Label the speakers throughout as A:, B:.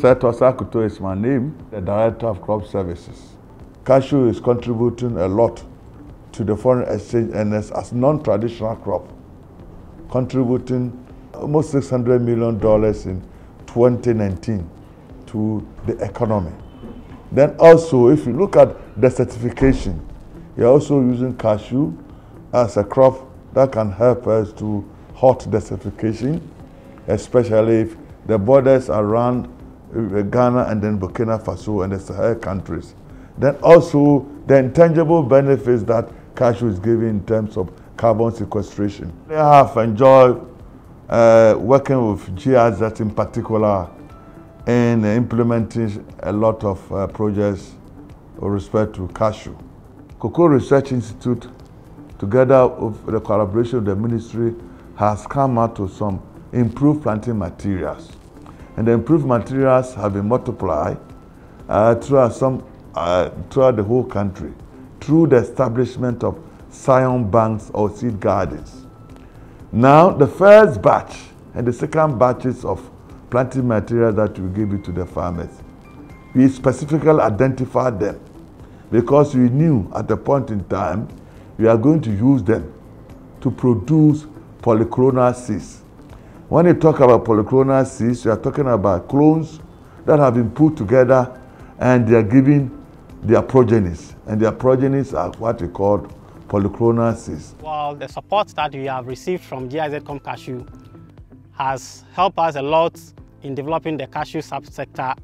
A: Seth Osei-Akoto is my name, the Director of Crop Services. Cashew is contributing a lot to the foreign exchange earners as a non-traditional crop, contributing almost $600 million in 2019 to the economy. Then also, if you look at the desertification, you're also using cashew as a crop that can help us to halt desertification, especially if the borders around Ghana and then Burkina Faso and the Sahel countries. Then also the intangible benefits that cashew is giving in terms of carbon sequestration. I have enjoyed uh, working with GIZ in particular in implementing a lot of uh, projects with respect to cashew. Cocoa Research Institute, together with the collaboration of the ministry, has come out with some improved planting materials. And the improved materials have been multiplied uh, throughout, some, uh, throughout the whole country through the establishment of scion banks or seed gardens. Now, the first batch and the second batches of planting material that we give it to the farmers, we specifically identified them because we knew at the point in time we are going to use them to produce polyclonal seeds. When you talk about polyclonal seeds, you are talking about clones that have been put together and they are giving their progenies. And their progenies are what we call polyclonal seeds.
B: Well, the support that we have received from GIZ ComCashew has helped us a lot in developing the cashew subsector.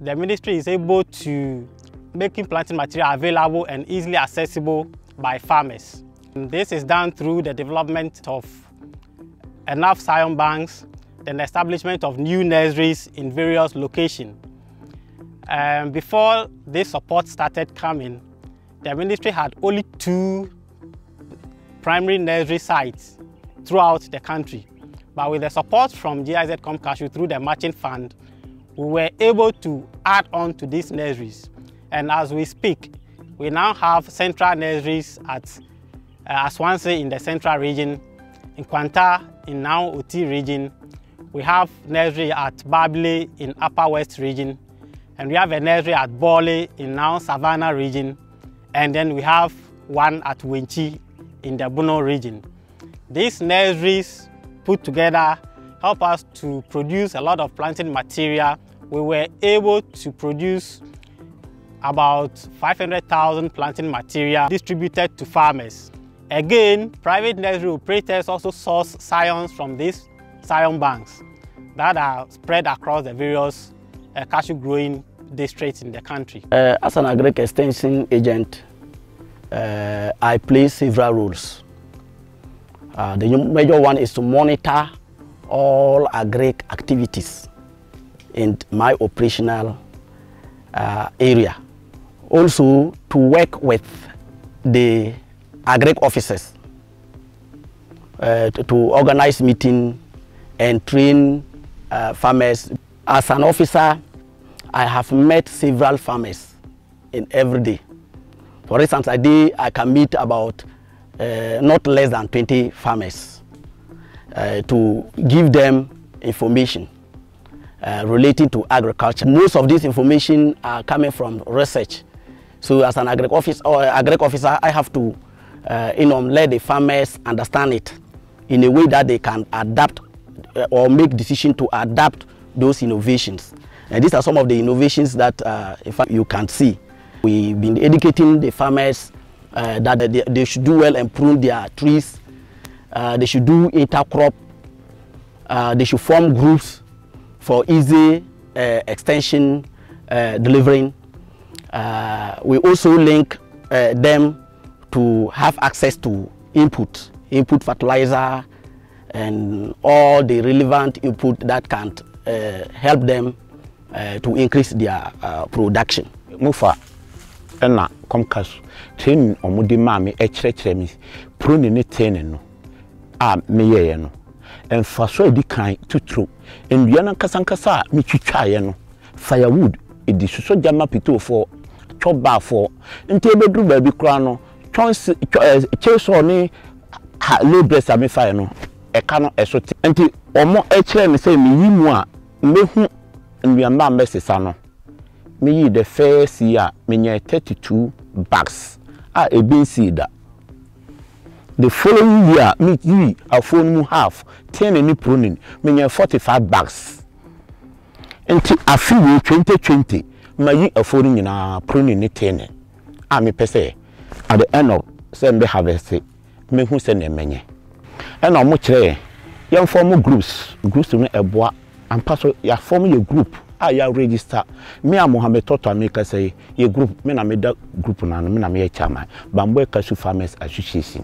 B: The ministry is able to making planting material available and easily accessible by farmers. This is done through the development of enough scion banks, then the establishment of new nurseries in various locations. Um, before this support started coming, the ministry had only two primary nursery sites throughout the country. But with the support from GIZ ComCashew through the matching fund, we were able to add on to these nurseries. And as we speak, we now have central nurseries at uh, in the central region, Nkwanta in now Oti region. We have nursery at Babile in Upper West region, and we have a nursery at Bole in now Savannah region, and then we have one at Wenchi in the Bono region. These nurseries put together help us to produce a lot of planting material. We were able to produce about 500,000 planting material distributed to farmers. Again, private nursery operators also source scions from these scion banks that are spread across the various uh, cashew growing districts in the country.
C: Uh, as an agric extension agent, uh, I play several roles. Uh, the major one is to monitor all agric activities in my operational uh, area. Also to work with the agric officers uh, to, to, organize meeting and train uh, farmers. As an officer, I have met several farmers in every day. For instance, a day I can meet about uh, not less than 20 farmers uh, to give them information uh, relating to agriculture. Most of this information are coming from research. So as an agric officer, or agric officer, I have to uh, you know, let the farmers understand it in a way that they can adapt uh, or make decision to adapt those innovations. And these are some of the innovations that uh, in fact you can see. We've been educating the farmers uh, that they, they, should do well and prune their trees. Uh, they should do intercrop. Uh, they should form groups for easy uh, extension delivering. We also link them to have access to input, input fertilizer, and all the relevant input that can help them to increase their production.
D: Mufa, ɛna comcast training ɔmo de maa mi ɛkyerɛkyerɛ mi prone ne training no a meyɛɛ no mfaso a ɛdi kan tuturo nnua no nkasankasa a metwitwaeɛ no firewood ɛdi soso gyama pitoofoɔ twɔbaafoɔ nti ebeduru baabi koraa no kyeesɔɔ ne ha labrers a mefaeɛ no. Ɛka no ɛso te nti ɔmo ɛkyerɛ mi sɛ meyi mu a mehu nnuaba a mbɛsesa no. Meyi the first year menyɛ 32 bags a ebi nsi da. The following year meyi afuo no mu half ten ne pronin menyɛ 45 bags. Nti afi wei 2020 mayi afuo no nyinaa pronin ne ten a mepɛ sɛ at the end of sɛ mbɛ harvest mehu sɛ na ɛmɛnyɛ ɛna ɔmo kyerɛ yɛn form groups groups no ɛboa ampa so yɛ form yɛ group. A yɛ register. Me a mohammed tɔtɔ a mi kasa yi yɛ group me na me group na me na me chairman. Bambɔ kasu farmers association.